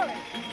Sure.